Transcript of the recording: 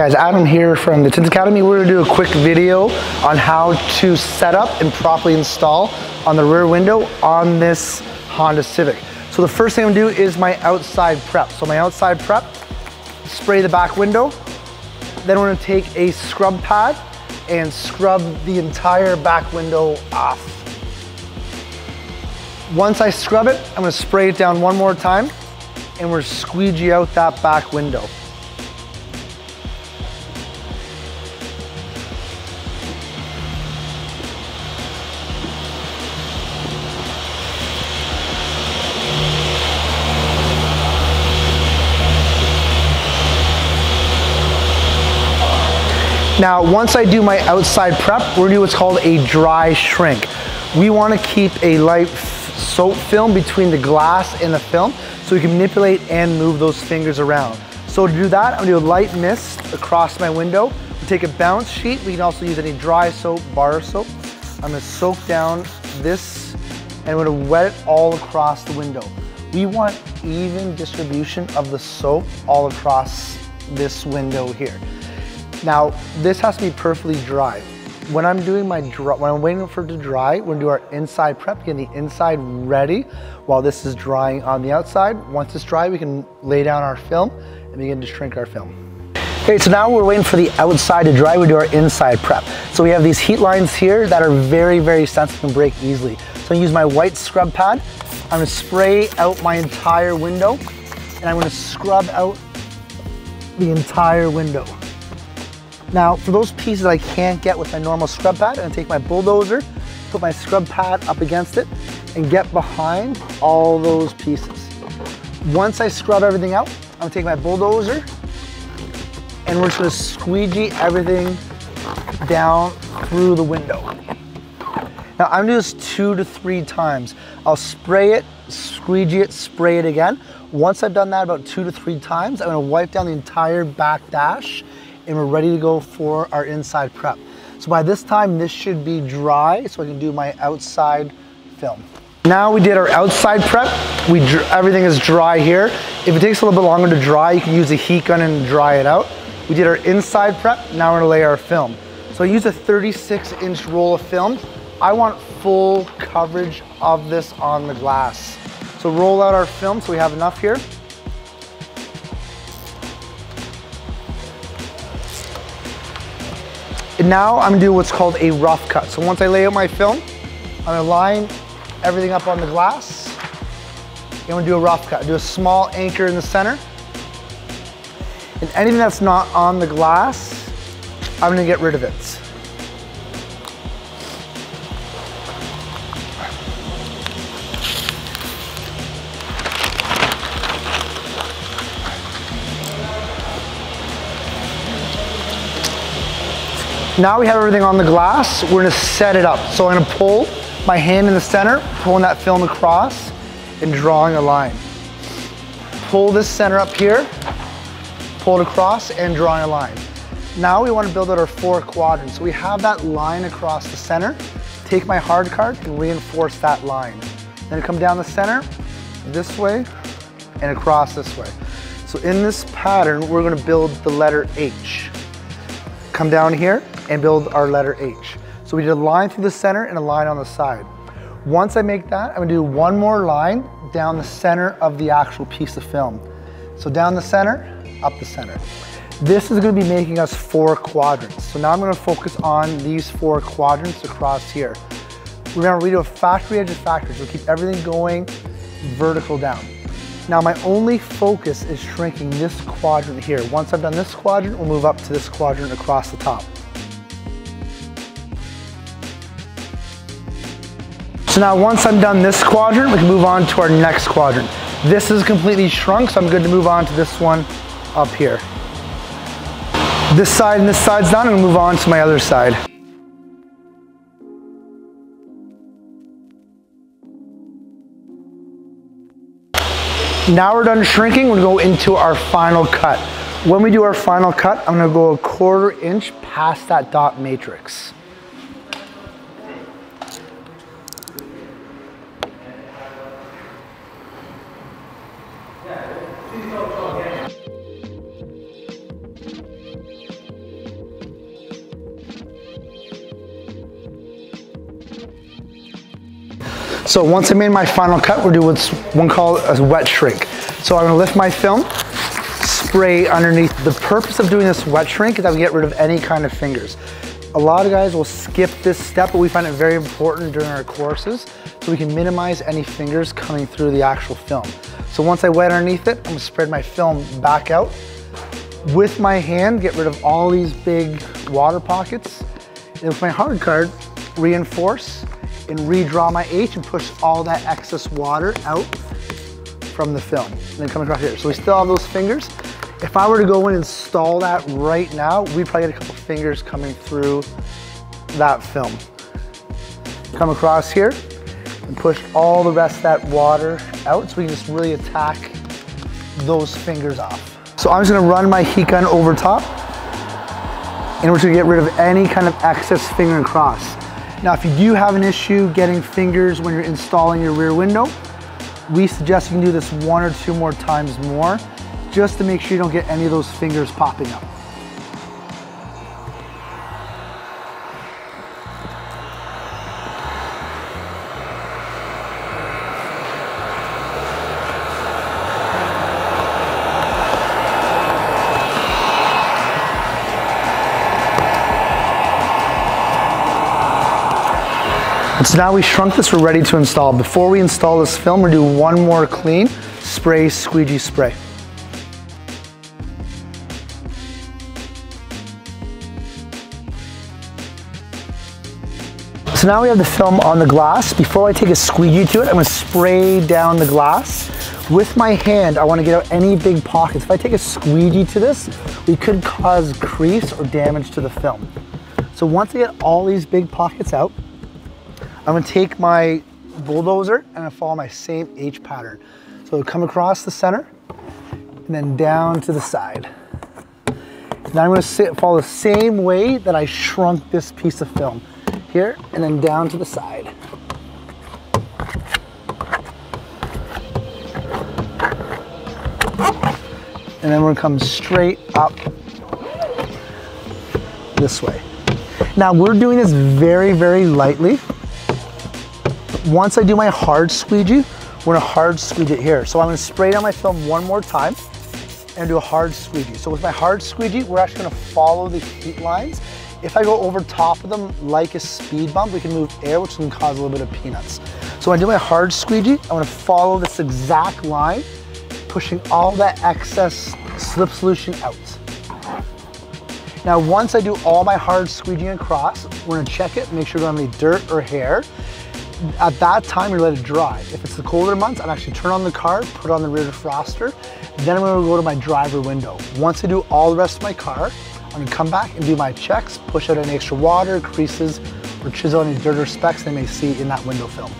Guys, Adam here from the Tint Academy. We're gonna do a quick video on how to set up and properly install on the rear window on this Honda Civic. So the first thing I'm gonna do is my outside prep. So my outside prep, spray the back window. Then we're gonna take a scrub pad and scrub the entire back window off. Once I scrub it, I'm gonna spray it down one more time and we're squeegee out that back window. Now, once I do my outside prep, we're gonna do what's called a dry shrink. We wanna keep a light soap film between the glass and the film so we can manipulate and move those fingers around. So to do that, I'm gonna do a light mist across my window. We take a bounce sheet. We can also use any dry soap, bar soap. I'm gonna soak down this and I'm gonna wet it all across the window. We want even distribution of the soap all across this window here. Now, this has to be perfectly dry. When I'm doing my dry, when I'm waiting for it to dry, we're gonna do our inside prep, getting the inside ready while this is drying on the outside. Once it's dry, we can lay down our film and begin to shrink our film. Okay, so now we're waiting for the outside to dry, we do our inside prep. So we have these heat lines here that are very, very sensitive and break easily. So I use my white scrub pad. I'm gonna spray out my entire window and I'm gonna scrub out the entire window. Now, for those pieces I can't get with my normal scrub pad, I'm gonna take my bulldozer, put my scrub pad up against it, and get behind all those pieces. Once I scrub everything out, I'm gonna take my bulldozer, and we're just gonna squeegee everything down through the window. Now I'm gonna do this two to three times. I'll spray it, squeegee it, spray it again. Once I've done that about two to three times, I'm gonna wipe down the entire back dash and we're ready to go for our inside prep. So by this time, this should be dry so I can do my outside film. Now we did our outside prep. We Everything is dry here. If it takes a little bit longer to dry, you can use a heat gun and dry it out. We did our inside prep, now we're gonna lay our film. So I use a 36 inch roll of film. I want full coverage of this on the glass. So roll out our film so we have enough here. And now I'm gonna do what's called a rough cut. So once I lay out my film, I'm gonna line everything up on the glass. I'm gonna do a rough cut. Do a small anchor in the center. And anything that's not on the glass, I'm gonna get rid of it. Now we have everything on the glass, we're gonna set it up. So I'm gonna pull my hand in the center, pulling that film across and drawing a line. Pull this center up here, pull it across and drawing a line. Now we wanna build out our four quadrants. So we have that line across the center. Take my hard card and reinforce that line. Then come down the center, this way, and across this way. So in this pattern, we're gonna build the letter H. Come down here, and build our letter H. So we did a line through the center and a line on the side. Once I make that, I'm gonna do one more line down the center of the actual piece of film. So down the center, up the center. This is gonna be making us four quadrants. So now I'm gonna focus on these four quadrants across here. Remember, we do a factory edge of factory, so keep everything going vertical down. Now my only focus is shrinking this quadrant here. Once I've done this quadrant, we'll move up to this quadrant across the top. So now once I'm done this quadrant, we can move on to our next quadrant. This is completely shrunk, so I'm good to move on to this one up here. This side and this side's done, I'm gonna move on to my other side. Now we're done shrinking, we're gonna go into our final cut. When we do our final cut, I'm gonna go a quarter inch past that dot matrix. So once I made my final cut, we're doing what's one called a wet shrink. So I'm gonna lift my film, spray underneath. The purpose of doing this wet shrink is that we get rid of any kind of fingers. A lot of guys will skip this step, but we find it very important during our courses so we can minimize any fingers coming through the actual film. So once I wet underneath it, I'm gonna spread my film back out. With my hand, get rid of all these big water pockets. And with my hard card, reinforce and redraw my H and push all that excess water out from the film. And then come across here. So we still have those fingers, if I were to go in and install that right now, we'd probably get a couple fingers coming through that film. Come across here and push all the rest of that water out so we can just really attack those fingers off. So I'm just gonna run my heat gun over top and we're gonna get rid of any kind of excess finger and cross. Now, if you do have an issue getting fingers when you're installing your rear window, we suggest you can do this one or two more times more just to make sure you don't get any of those fingers popping up. So now we shrunk this, we're ready to install. Before we install this film, we're gonna do one more clean, spray, squeegee spray. So now we have the film on the glass. Before I take a squeegee to it, I'm gonna spray down the glass. With my hand, I wanna get out any big pockets. If I take a squeegee to this, we could cause crease or damage to the film. So once I get all these big pockets out, I'm gonna take my bulldozer and I follow my same H pattern. So come across the center and then down to the side. Now I'm gonna sit, follow the same way that I shrunk this piece of film here and then down to the side. And then we're gonna come straight up this way. Now we're doing this very, very lightly. Once I do my hard squeegee, we're gonna hard squeegee it here. So I'm gonna spray down my film one more time and do a hard squeegee. So with my hard squeegee, we're actually gonna follow the heat lines if I go over top of them like a speed bump, we can move air, which can cause a little bit of peanuts. So when I do my hard squeegee, I'm gonna follow this exact line, pushing all that excess slip solution out. Now, once I do all my hard squeegeeing across, we're gonna check it, make sure we don't have any dirt or hair. At that time, you let it dry. If it's the colder months, I'd actually turn on the car, put on the rear defroster, then I'm gonna go to my driver window. Once I do all the rest of my car, I'm gonna come back and do my checks, push out any extra water, creases, or chisel any dirt or specks they may see in that window film.